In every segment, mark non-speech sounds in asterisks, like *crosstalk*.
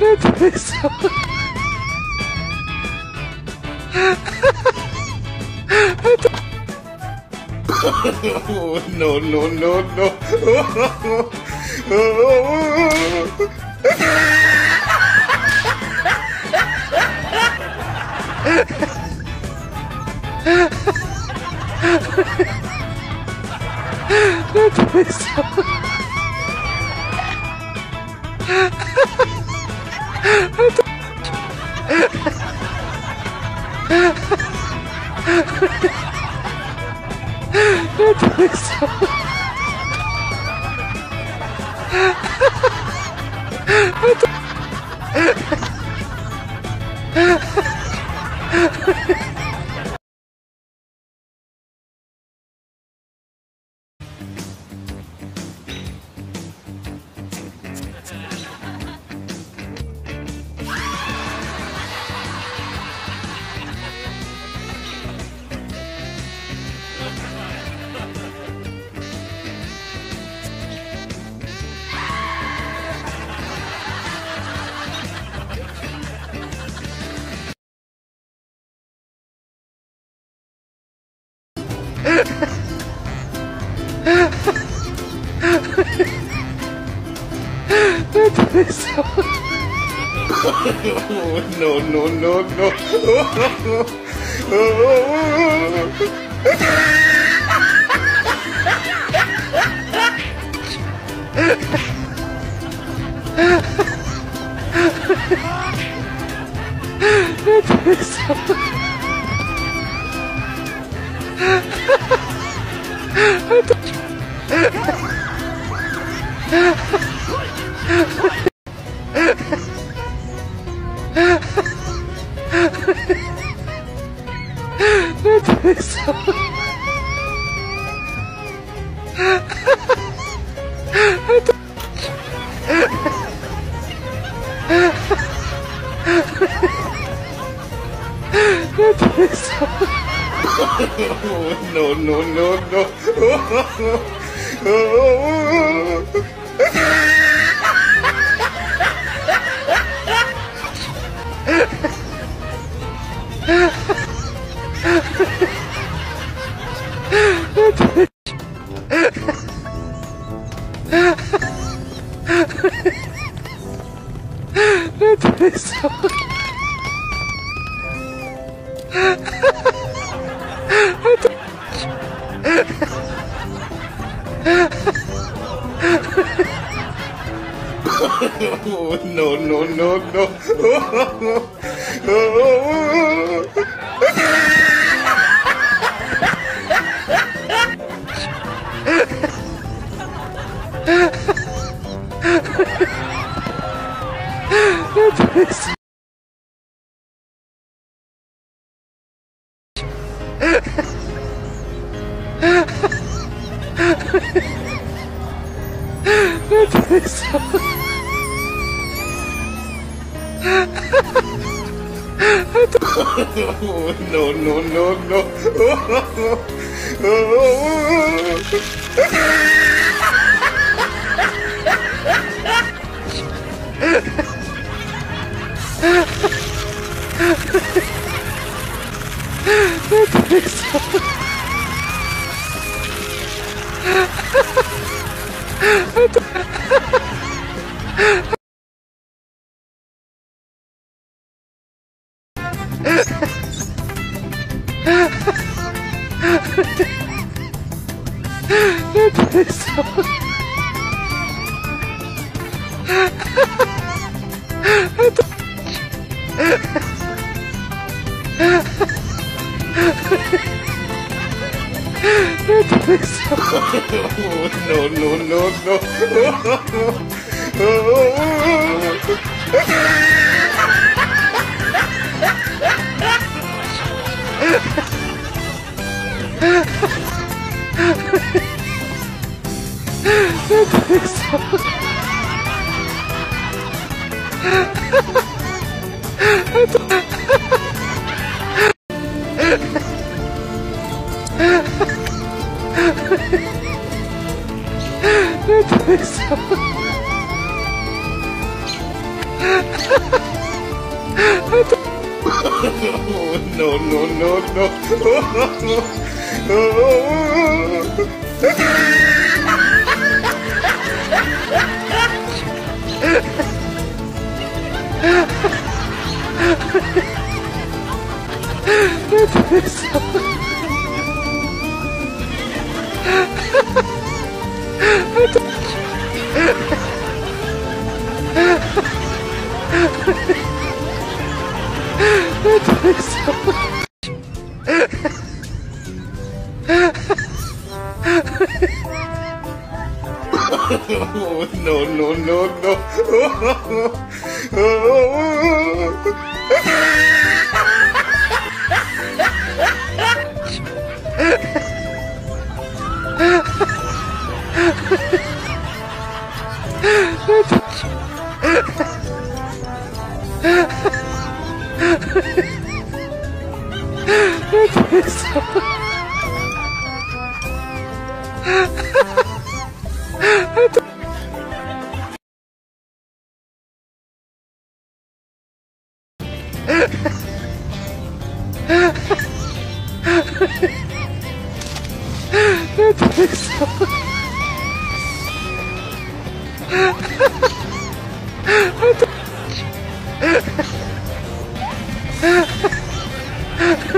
Meu Deus do céu. oh, no, no, no, no. Oh, oh, oh. That was so... that was so... that was so... that is so. *laughs* no, no, no, no. Ha ha ha! no, no, no, no. 아. oh, no, no, no, no. That is so... no, no, no, no. that so *laughs* *laughs* no, no, no, no. *laughs* that is so... *laughs*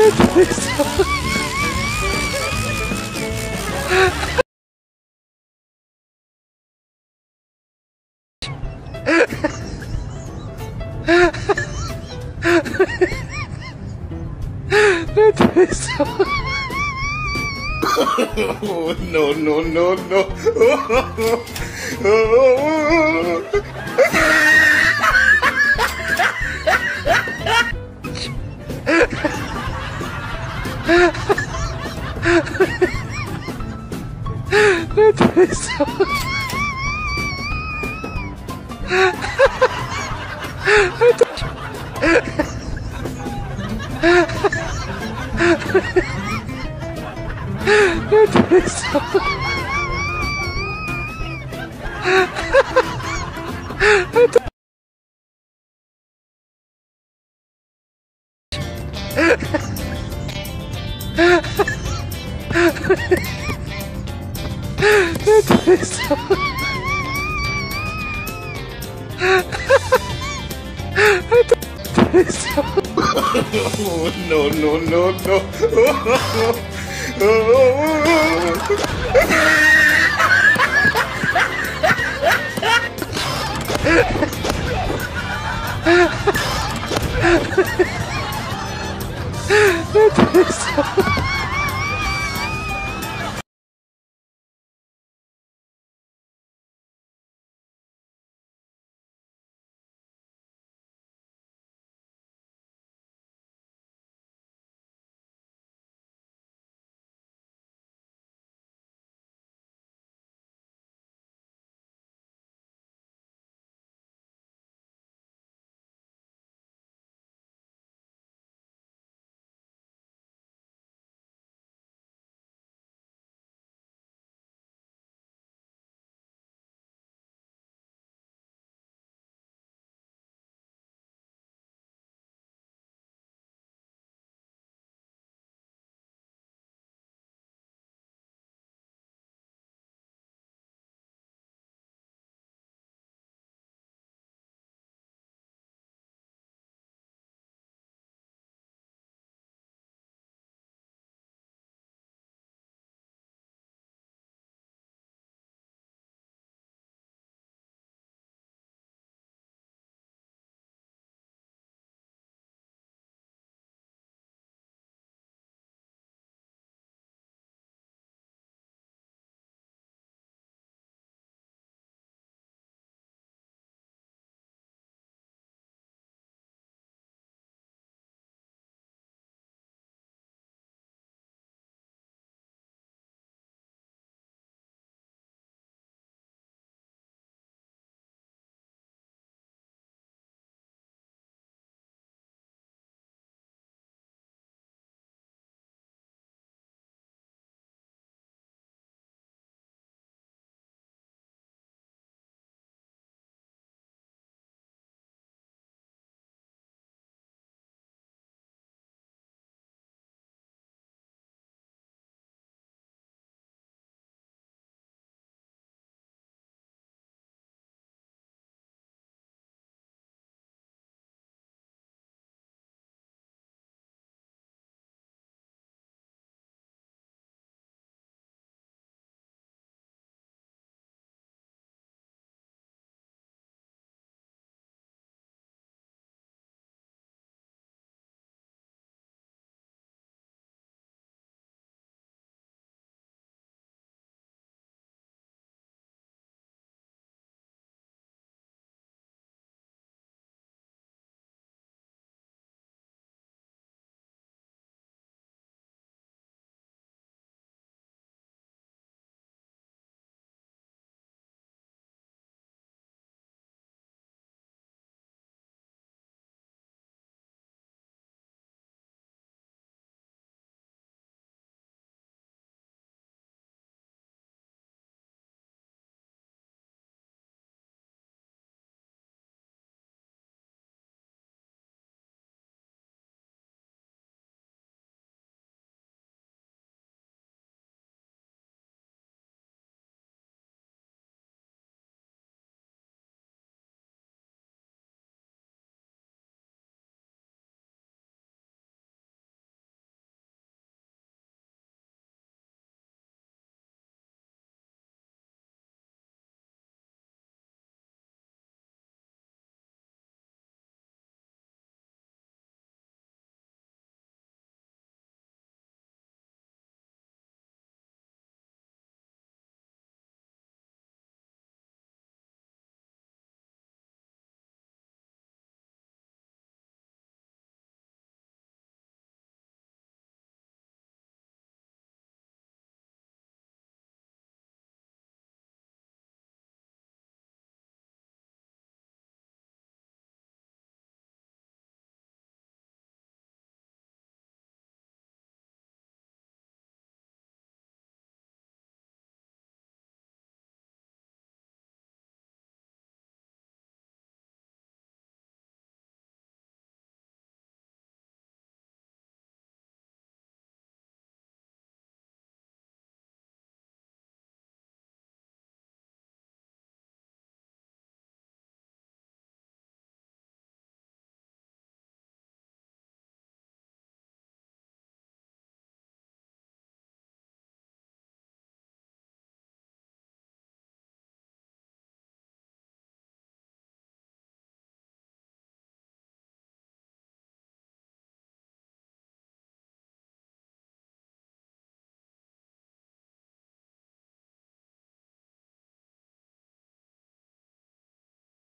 That is so... *laughs* no, no, no, no. 痛い!